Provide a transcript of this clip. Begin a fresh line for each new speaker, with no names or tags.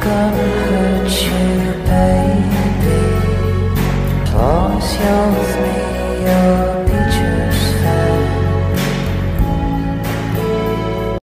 gonna hurt you, baby. Close your